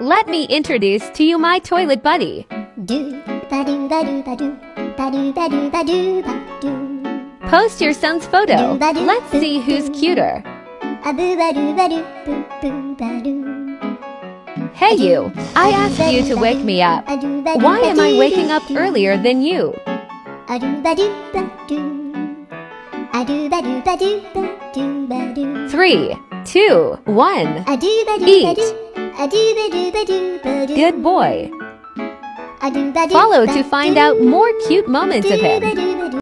Let me introduce to you my toilet buddy. Post your son's photo. Let's see who's cuter. A boo ba do ba do boo boo ba do. Hey you, I asked you to wake me up. A do ba do Why am I waking up earlier than you? Three, two, one. A do ba do ba Eat. Good boy. A do ba do Follow to find out more cute moments of him.